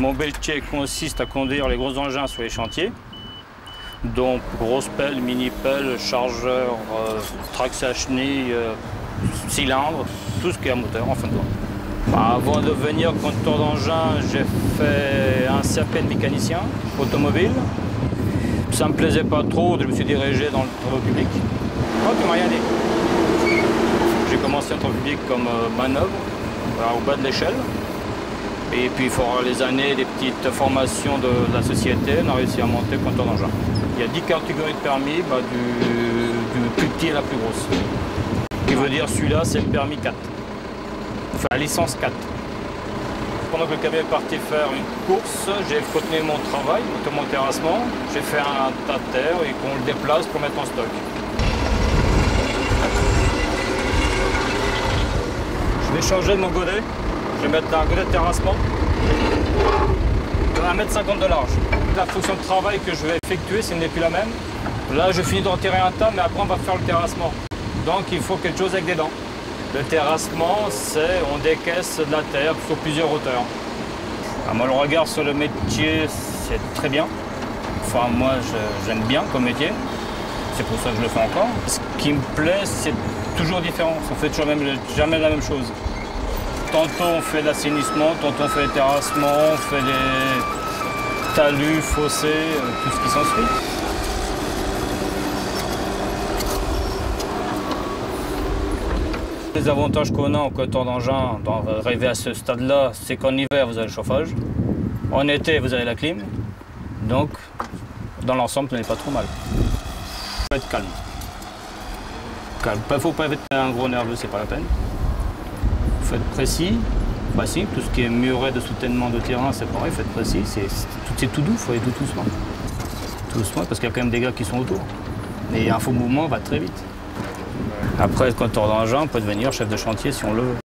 Mon métier consiste à conduire les gros engins sur les chantiers. Donc grosses pelles, mini-pelles, chargeurs, euh, tracks à chenilles, euh, cylindres, tout ce qui est à moteur en fin de compte. Bah, avant de venir conducteur d'engin, j'ai fait un CAP de mécanicien automobile. Ça me plaisait pas trop, je me suis dirigé dans le travaux public. Oh, tu m'as rien dit. J'ai commencé en travaux public comme euh, manœuvre, au bas de l'échelle. Et puis, il faudra les années, des petites formations de, la société, on a réussi à monter compteur d'engin. Il y a 10 catégories de permis, bah, du, plus petit à la plus grosse. Ce qui veut dire celui-là, c'est le permis 4. Enfin, la licence 4. Pendant que le camion est parti faire une course, j'ai continué mon travail, mon terrassement. J'ai fait un tas de terre et qu'on le déplace pour mettre en stock. Je vais changer mon godet. Je vais mettre un godet de terrassement de 1m50 de large. La fonction de travail que je vais effectuer, ce n'est plus la même. Là, je finis d'enterrer un tas, mais après, on va faire le terrassement. Donc, il faut quelque chose avec des dents. Le terrassement, c'est on décaisse de la terre sur plusieurs hauteurs. Moi, le regard sur le métier, c'est très bien. Enfin, moi, j'aime bien comme métier. C'est pour ça que je le fais encore. Ce qui me plaît, c'est toujours différent. On fait toujours jamais la même chose. Tantôt on fait l'assainissement, tantôt on fait le terrassement, on fait les talus, fossés, euh, tout ce qui s'ensuit. Les avantages qu'on a en coton d'engin, d'arriver à ce stade-là, c'est qu'en hiver, vous avez le chauffage. En été, vous avez la clim. Donc, dans l'ensemble, ce n'est pas trop mal. Il faut être calme. Calme. Il ne faut pas être un gros nerveux, c'est pas la peine. Être précis, précis. Tout ce qui est muret de soutènement de terrain, c'est pareil, être précis. C'est tout, doux, il faut aller tout doucement. Tout doucement, parce qu'il y a quand même des gars qui sont autour. Et un faux mouvement va très vite. Après, être compteur d'engin, on peut devenir chef de chantier si on le veut.